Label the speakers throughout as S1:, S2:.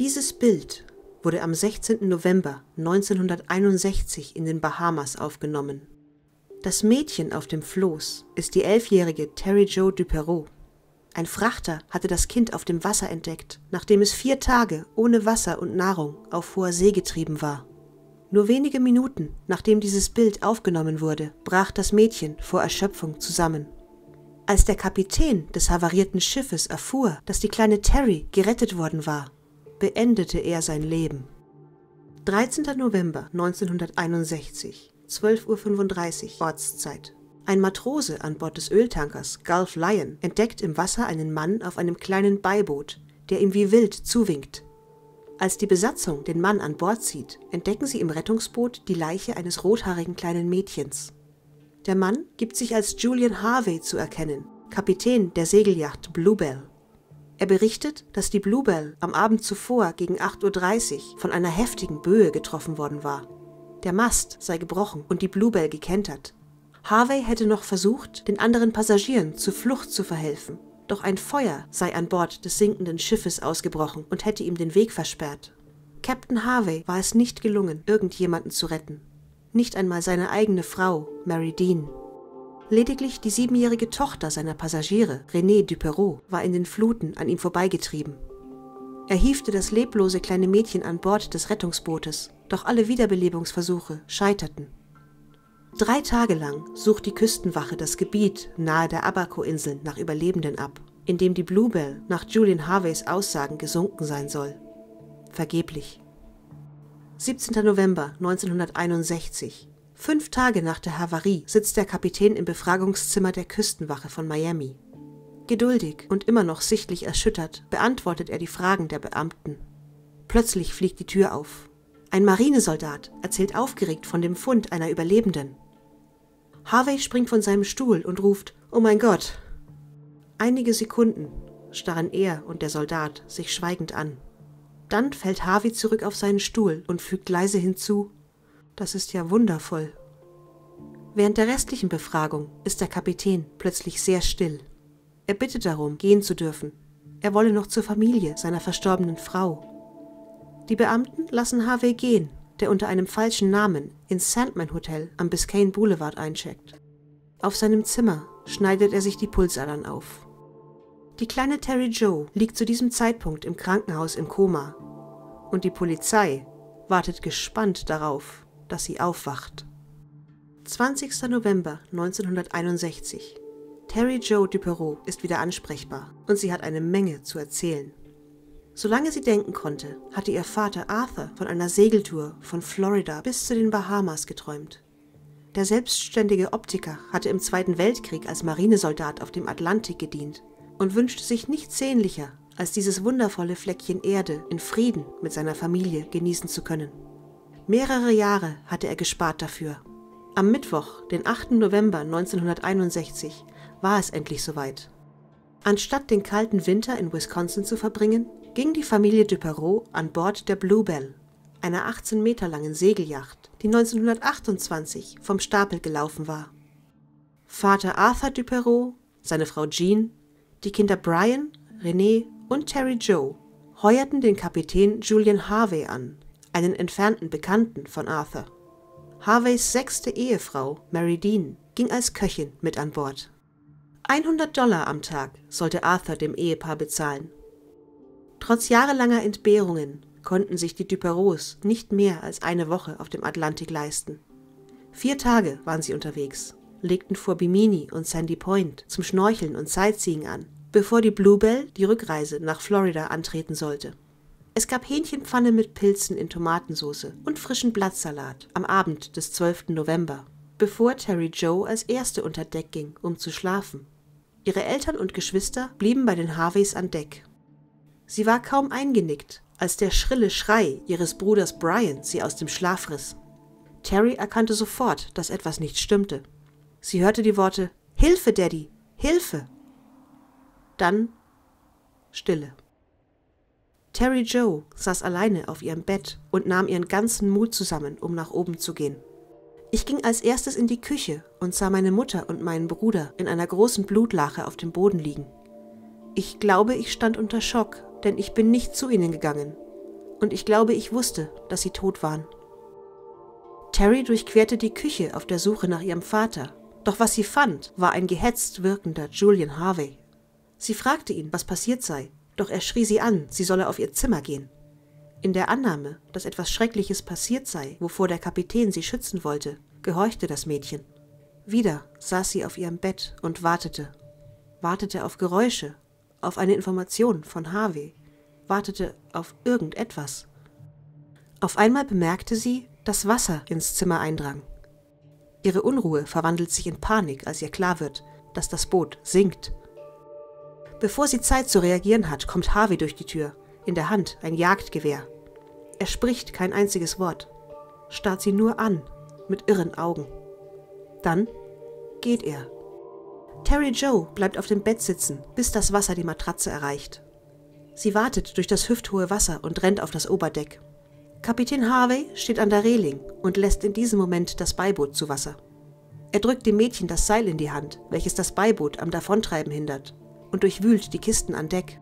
S1: Dieses Bild wurde am 16. November 1961 in den Bahamas aufgenommen. Das Mädchen auf dem Floß ist die elfjährige Terry Jo Duperreau. Ein Frachter hatte das Kind auf dem Wasser entdeckt, nachdem es vier Tage ohne Wasser und Nahrung auf hoher See getrieben war. Nur wenige Minuten nachdem dieses Bild aufgenommen wurde, brach das Mädchen vor Erschöpfung zusammen. Als der Kapitän des havarierten Schiffes erfuhr, dass die kleine Terry gerettet worden war, beendete er sein Leben. 13. November 1961, 12.35 Uhr Ortszeit. Ein Matrose an Bord des Öltankers Gulf Lion entdeckt im Wasser einen Mann auf einem kleinen Beiboot, der ihm wie wild zuwinkt. Als die Besatzung den Mann an Bord zieht, entdecken sie im Rettungsboot die Leiche eines rothaarigen kleinen Mädchens. Der Mann gibt sich als Julian Harvey zu erkennen, Kapitän der Segelyacht Bluebell. Er berichtet, dass die Bluebell am Abend zuvor gegen 8.30 Uhr von einer heftigen Böe getroffen worden war. Der Mast sei gebrochen und die Bluebell gekentert. Harvey hätte noch versucht, den anderen Passagieren zur Flucht zu verhelfen, doch ein Feuer sei an Bord des sinkenden Schiffes ausgebrochen und hätte ihm den Weg versperrt. Captain Harvey war es nicht gelungen, irgendjemanden zu retten. Nicht einmal seine eigene Frau, Mary Dean. Lediglich die siebenjährige Tochter seiner Passagiere, René Duperreau, war in den Fluten an ihm vorbeigetrieben. Er hiefte das leblose kleine Mädchen an Bord des Rettungsbootes, doch alle Wiederbelebungsversuche scheiterten. Drei Tage lang sucht die Küstenwache das Gebiet nahe der Abaco-Inseln nach Überlebenden ab, in dem die Bluebell nach Julian Harveys Aussagen gesunken sein soll. Vergeblich. 17. November 1961. Fünf Tage nach der Havarie sitzt der Kapitän im Befragungszimmer der Küstenwache von Miami. Geduldig und immer noch sichtlich erschüttert beantwortet er die Fragen der Beamten. Plötzlich fliegt die Tür auf. Ein Marinesoldat erzählt aufgeregt von dem Fund einer Überlebenden. Harvey springt von seinem Stuhl und ruft, Oh mein Gott! Einige Sekunden starren er und der Soldat sich schweigend an. Dann fällt Harvey zurück auf seinen Stuhl und fügt leise hinzu, das ist ja wundervoll. Während der restlichen Befragung ist der Kapitän plötzlich sehr still. Er bittet darum, gehen zu dürfen. Er wolle noch zur Familie seiner verstorbenen Frau. Die Beamten lassen Harvey gehen, der unter einem falschen Namen ins Sandman Hotel am Biscayne Boulevard eincheckt. Auf seinem Zimmer schneidet er sich die Pulsadern auf. Die kleine Terry Joe liegt zu diesem Zeitpunkt im Krankenhaus im Koma und die Polizei wartet gespannt darauf, dass sie aufwacht. 20. November 1961. Terry Joe Duperreau ist wieder ansprechbar und sie hat eine Menge zu erzählen. Solange sie denken konnte, hatte ihr Vater Arthur von einer Segeltour von Florida bis zu den Bahamas geträumt. Der selbstständige Optiker hatte im Zweiten Weltkrieg als Marinesoldat auf dem Atlantik gedient und wünschte sich nichts sehnlicher, als dieses wundervolle Fleckchen Erde in Frieden mit seiner Familie genießen zu können. Mehrere Jahre hatte er gespart dafür. Am Mittwoch, den 8. November 1961, war es endlich soweit. Anstatt den kalten Winter in Wisconsin zu verbringen, ging die Familie Duperreau an Bord der Bluebell, einer 18 Meter langen Segelyacht, die 1928 vom Stapel gelaufen war. Vater Arthur Duperreau, seine Frau Jean, die Kinder Brian, René und Terry Joe heuerten den Kapitän Julian Harvey an, einen entfernten Bekannten von Arthur. Harveys sechste Ehefrau, Mary Dean, ging als Köchin mit an Bord. 100 Dollar am Tag sollte Arthur dem Ehepaar bezahlen Trotz jahrelanger Entbehrungen konnten sich die Duperreaus nicht mehr als eine Woche auf dem Atlantik leisten. Vier Tage waren sie unterwegs, legten vor Bimini und Sandy Point zum Schnorcheln und Sightseeing an, bevor die Bluebell die Rückreise nach Florida antreten sollte. Es gab Hähnchenpfanne mit Pilzen in Tomatensauce und frischen Blattsalat am Abend des 12. November, bevor Terry Joe als erste unter Deck ging, um zu schlafen. Ihre Eltern und Geschwister blieben bei den Harveys an Deck Sie war kaum eingenickt, als der schrille Schrei ihres Bruders Brian sie aus dem Schlaf riss. Terry erkannte sofort, dass etwas nicht stimmte. Sie hörte die Worte Hilfe, Daddy, Hilfe. Dann Stille. Terry Joe saß alleine auf ihrem Bett und nahm ihren ganzen Mut zusammen, um nach oben zu gehen. Ich ging als erstes in die Küche und sah meine Mutter und meinen Bruder in einer großen Blutlache auf dem Boden liegen. Ich glaube, ich stand unter Schock, denn ich bin nicht zu ihnen gegangen. und ich glaube, ich wusste, dass sie tot waren. Terry durchquerte die Küche auf der Suche nach ihrem Vater, doch was sie fand, war ein gehetzt wirkender Julian Harvey. Sie fragte ihn, was passiert sei, doch er schrie sie an, sie solle auf ihr Zimmer gehen. In der Annahme, dass etwas Schreckliches passiert sei, wovor der Kapitän sie schützen wollte, gehorchte das Mädchen. Wieder saß sie auf ihrem Bett und wartete, wartete auf Geräusche, auf eine Information von Harvey, wartete auf irgendetwas. Auf einmal bemerkte sie, dass Wasser ins Zimmer eindrang. Ihre Unruhe verwandelt sich in Panik, als ihr klar wird, dass das Boot sinkt. Bevor sie Zeit zu reagieren hat, kommt Harvey durch die Tür, in der Hand ein Jagdgewehr. Er spricht kein einziges Wort, starrt sie nur an, mit irren Augen. Dann geht er. Terry Joe bleibt auf dem Bett sitzen, bis das Wasser die Matratze erreicht. Sie wartet durch das hüfthohe Wasser und rennt auf das Oberdeck. Kapitän Harvey steht an der Reling und lässt in diesem Moment das Beiboot zu Wasser. Er drückt dem Mädchen das Seil in die Hand, welches das Beiboot am Davontreiben hindert, und durchwühlt die Kisten an Deck.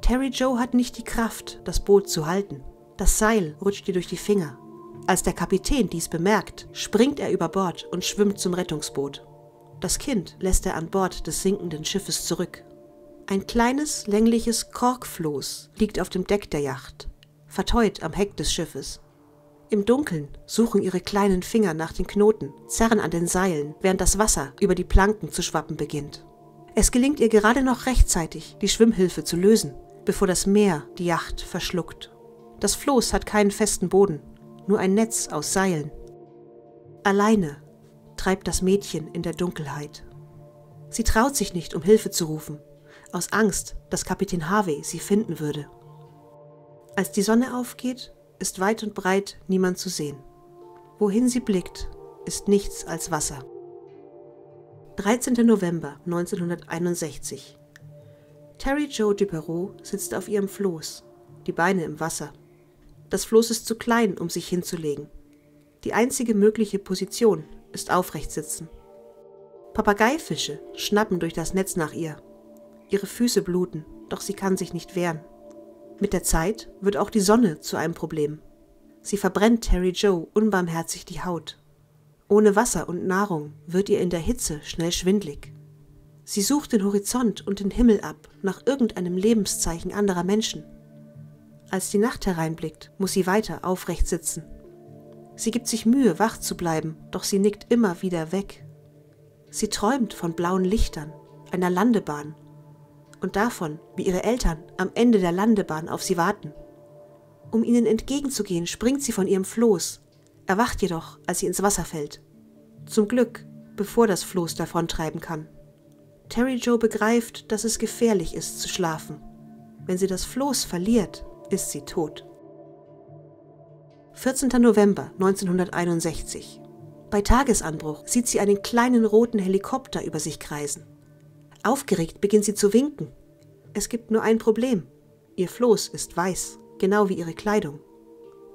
S1: Terry Joe hat nicht die Kraft, das Boot zu halten. Das Seil rutscht ihr durch die Finger. Als der Kapitän dies bemerkt, springt er über Bord und schwimmt zum Rettungsboot. Das Kind lässt er an Bord des sinkenden Schiffes zurück. Ein kleines, längliches Korkfloß liegt auf dem Deck der Yacht verteut am Heck des Schiffes. Im Dunkeln suchen ihre kleinen Finger nach den Knoten, zerren an den Seilen, während das Wasser über die Planken zu schwappen beginnt. Es gelingt ihr gerade noch rechtzeitig, die Schwimmhilfe zu lösen, bevor das Meer die Yacht verschluckt. Das Floß hat keinen festen Boden, nur ein Netz aus Seilen. Alleine treibt das Mädchen in der Dunkelheit. Sie traut sich nicht, um Hilfe zu rufen, aus Angst, dass Kapitän Harvey sie finden würde. Als die Sonne aufgeht, ist weit und breit niemand zu sehen. Wohin sie blickt, ist nichts als Wasser. 13. November 1961. Terry Joe Duperreau sitzt auf ihrem Floß, die Beine im Wasser. Das Floß ist zu klein, um sich hinzulegen. Die einzige mögliche Position ist aufrecht sitzen. Papageifische schnappen durch das Netz nach ihr. Ihre Füße bluten, doch sie kann sich nicht wehren. Mit der Zeit wird auch die Sonne zu einem Problem. Sie verbrennt Terry Joe unbarmherzig die Haut. Ohne Wasser und Nahrung wird ihr in der Hitze schnell schwindlig. Sie sucht den Horizont und den Himmel ab nach irgendeinem Lebenszeichen anderer Menschen. Als die Nacht hereinblickt, muss sie weiter aufrecht sitzen. Sie gibt sich Mühe, wach zu bleiben, doch sie nickt immer wieder weg. Sie träumt von blauen Lichtern, einer Landebahn und davon, wie ihre Eltern am Ende der Landebahn auf sie warten. Um ihnen entgegenzugehen, springt sie von ihrem Floß, erwacht jedoch, als sie ins Wasser fällt. Zum Glück, bevor das Floß davontreiben kann. Terry Joe begreift, dass es gefährlich ist zu schlafen. Wenn sie das Floß verliert, ist sie tot. 14. November 1961. Bei Tagesanbruch sieht sie einen kleinen roten Helikopter über sich kreisen. Aufgeregt beginnt sie zu winken. Es gibt nur ein Problem. Ihr Floß ist weiß, genau wie ihre Kleidung.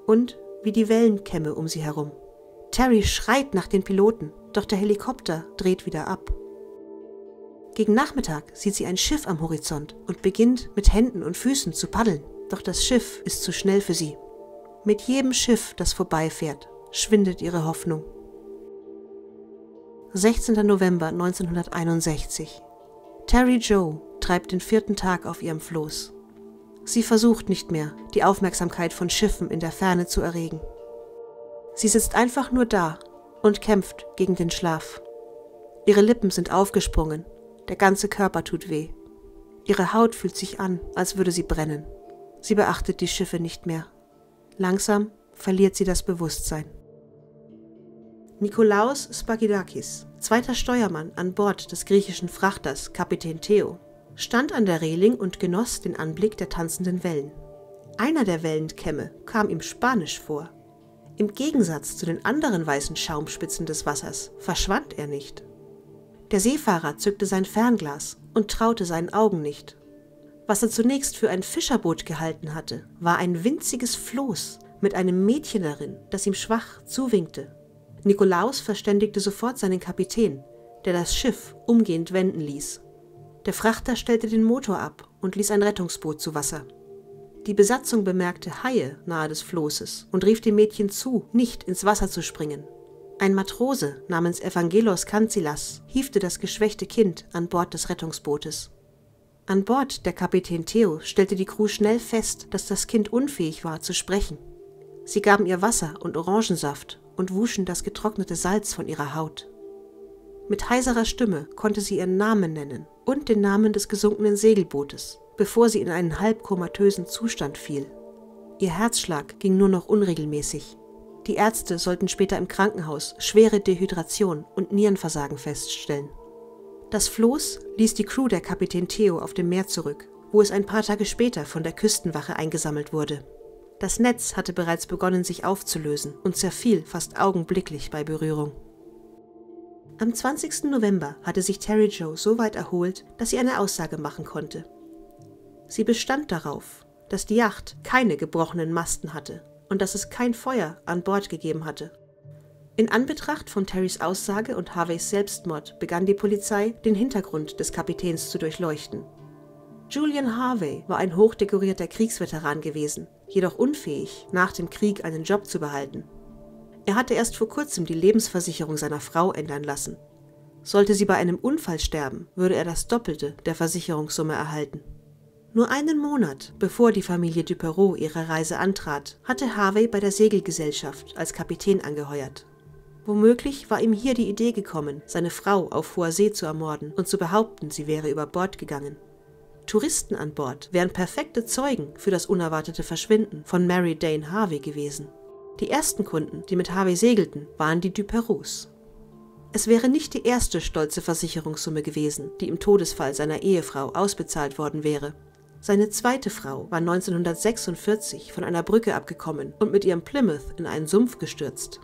S1: Und wie die Wellenkämme um sie herum. Terry schreit nach den Piloten, doch der Helikopter dreht wieder ab. Gegen Nachmittag sieht sie ein Schiff am Horizont und beginnt mit Händen und Füßen zu paddeln, doch das Schiff ist zu schnell für sie. Mit jedem Schiff, das vorbeifährt, schwindet ihre Hoffnung. 16. November 1961 Terry Joe treibt den vierten Tag auf ihrem Floß. Sie versucht nicht mehr, die Aufmerksamkeit von Schiffen in der Ferne zu erregen. Sie sitzt einfach nur da und kämpft gegen den Schlaf. Ihre Lippen sind aufgesprungen, der ganze Körper tut weh. Ihre Haut fühlt sich an, als würde sie brennen. Sie beachtet die Schiffe nicht mehr. Langsam verliert sie das Bewusstsein. Nikolaos Spagidakis, zweiter Steuermann an Bord des griechischen Frachters Kapitän Theo, stand an der Reling und genoss den Anblick der tanzenden Wellen. Einer der Wellenkämme kam ihm spanisch vor. Im Gegensatz zu den anderen weißen Schaumspitzen des Wassers verschwand er nicht. Der Seefahrer zückte sein Fernglas und traute seinen Augen nicht. Was er zunächst für ein Fischerboot gehalten hatte, war ein winziges Floß mit einem Mädchen darin, das ihm schwach zuwinkte. Nikolaus verständigte sofort seinen Kapitän, der das Schiff umgehend wenden ließ. Der Frachter stellte den Motor ab und ließ ein Rettungsboot zu Wasser. Die Besatzung bemerkte Haie nahe des Flosses und rief dem Mädchen zu, nicht ins Wasser zu springen. Ein Matrose namens Evangelos Kanzilas hiefte das geschwächte Kind an Bord des Rettungsbootes. An Bord der Kapitän Theo stellte die Crew schnell fest, dass das Kind unfähig war zu sprechen. Sie gaben ihr Wasser und Orangensaft und wuschen das getrocknete Salz von ihrer Haut. Mit heiserer Stimme konnte sie ihren Namen nennen und den Namen des gesunkenen Segelbootes, bevor sie in einen halbkomatösen Zustand fiel. Ihr Herzschlag ging nur noch unregelmäßig. Die Ärzte sollten später im Krankenhaus schwere Dehydration und Nierenversagen feststellen. Das Floß ließ die Crew der Kapitän Theo auf dem Meer zurück, wo es ein paar Tage später von der Küstenwache eingesammelt wurde. Das Netz hatte bereits begonnen, sich aufzulösen und zerfiel fast augenblicklich bei Berührung. Am 20. November hatte sich Terry Joe so weit erholt, dass sie eine Aussage machen konnte. Sie bestand darauf, dass die Yacht keine gebrochenen Masten hatte und dass es kein Feuer an Bord gegeben hatte. In Anbetracht von Terrys Aussage und Harveys Selbstmord begann die Polizei, den Hintergrund des Kapitäns zu durchleuchten. Julian Harvey war ein hochdekorierter Kriegsveteran gewesen, jedoch unfähig, nach dem Krieg einen Job zu behalten. Er hatte erst vor kurzem die Lebensversicherung seiner Frau ändern lassen. Sollte sie bei einem Unfall sterben, würde er das Doppelte der Versicherungssumme erhalten. Nur einen Monat bevor die Familie Duperreau ihre Reise antrat, hatte Harvey bei der Segelgesellschaft als Kapitän angeheuert. Womöglich war ihm hier die Idee gekommen, seine Frau auf hoher See zu ermorden und zu behaupten, sie wäre über Bord gegangen. Touristen an Bord wären perfekte Zeugen für das unerwartete Verschwinden von Mary Dane Harvey gewesen. Die ersten Kunden, die mit Harvey segelten, waren die Duperreaus. Es wäre nicht die erste stolze Versicherungssumme gewesen, die im Todesfall seiner Ehefrau ausbezahlt worden wäre. Seine zweite Frau war 1946 von einer Brücke abgekommen und mit ihrem Plymouth in einen Sumpf gestürzt.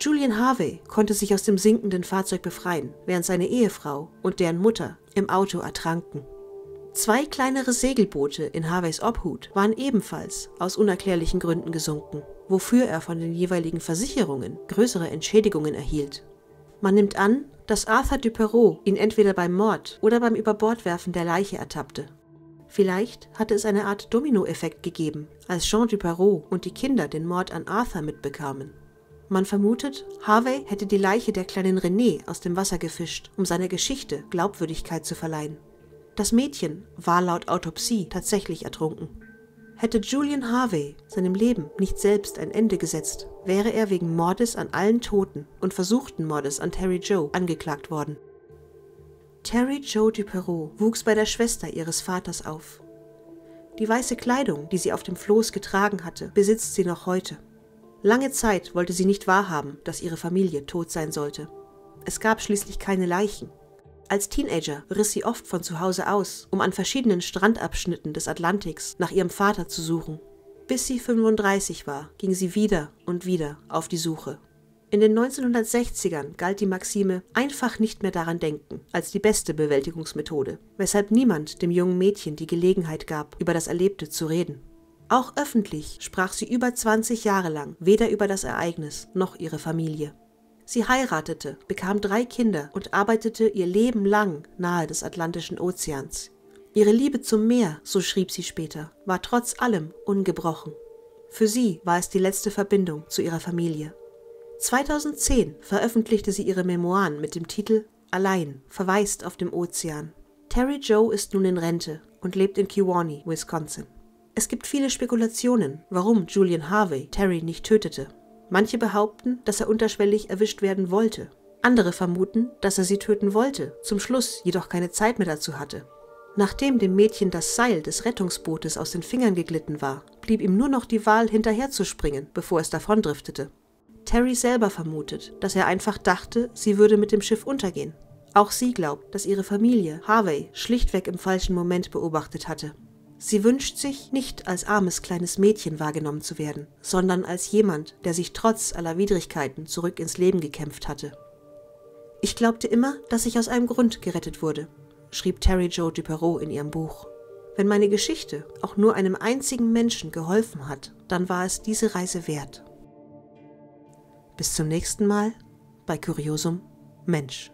S1: Julian Harvey konnte sich aus dem sinkenden Fahrzeug befreien, während seine Ehefrau und deren Mutter im Auto ertranken. Zwei kleinere Segelboote in Harveys Obhut waren ebenfalls aus unerklärlichen Gründen gesunken, wofür er von den jeweiligen Versicherungen größere Entschädigungen erhielt. Man nimmt an, dass Arthur Duperreau ihn entweder beim Mord oder beim Überbordwerfen der Leiche ertappte Vielleicht hatte es eine Art Dominoeffekt gegeben, als Jean Duperreau und die Kinder den Mord an Arthur mitbekamen. Man vermutet, Harvey hätte die Leiche der kleinen Renée aus dem Wasser gefischt, um seiner Geschichte Glaubwürdigkeit zu verleihen. Das Mädchen war laut Autopsie tatsächlich ertrunken. Hätte Julian Harvey seinem Leben nicht selbst ein Ende gesetzt, wäre er wegen Mordes an allen Toten und versuchten Mordes an Terry Joe angeklagt worden. Terry Jo Duperreau wuchs bei der Schwester ihres Vaters auf. Die weiße Kleidung, die sie auf dem Floß getragen hatte, besitzt sie noch heute. Lange Zeit wollte sie nicht wahrhaben, dass ihre Familie tot sein sollte. Es gab schließlich keine Leichen. Als Teenager riss sie oft von zu Hause aus, um an verschiedenen Strandabschnitten des Atlantiks nach ihrem Vater zu suchen. Bis sie 35 war, ging sie wieder und wieder auf die Suche. In den 1960ern galt die Maxime einfach nicht mehr daran denken als die beste Bewältigungsmethode, weshalb niemand dem jungen Mädchen die Gelegenheit gab, über das Erlebte zu reden. Auch öffentlich sprach sie über 20 Jahre lang weder über das Ereignis noch ihre Familie. Sie heiratete, bekam drei Kinder und arbeitete ihr Leben lang nahe des Atlantischen Ozeans. Ihre Liebe zum Meer, so schrieb sie später, war trotz allem ungebrochen. Für sie war es die letzte Verbindung zu ihrer Familie. 2010 veröffentlichte sie ihre Memoiren mit dem Titel Allein, verwaist auf dem Ozean. Terry Joe ist nun in Rente und lebt in Kewaunee, Wisconsin. Es gibt viele Spekulationen, warum Julian Harvey Terry nicht tötete. Manche behaupten, dass er unterschwellig erwischt werden wollte. Andere vermuten, dass er sie töten wollte, zum Schluss jedoch keine Zeit mehr dazu hatte. Nachdem dem Mädchen das Seil des Rettungsbootes aus den Fingern geglitten war, blieb ihm nur noch die Wahl, hinterherzuspringen, bevor es davondriftete. Terry selber vermutet, dass er einfach dachte, sie würde mit dem Schiff untergehen. Auch sie glaubt, dass ihre Familie Harvey schlichtweg im falschen Moment beobachtet hatte. Sie wünscht sich, nicht als armes kleines Mädchen wahrgenommen zu werden, sondern als jemand, der sich trotz aller Widrigkeiten zurück ins Leben gekämpft hatte. Ich glaubte immer, dass ich aus einem Grund gerettet wurde, schrieb Terry Jo Duperreau in ihrem Buch. Wenn meine Geschichte auch nur einem einzigen Menschen geholfen hat, dann war es diese Reise wert. Bis zum nächsten Mal bei Kuriosum Mensch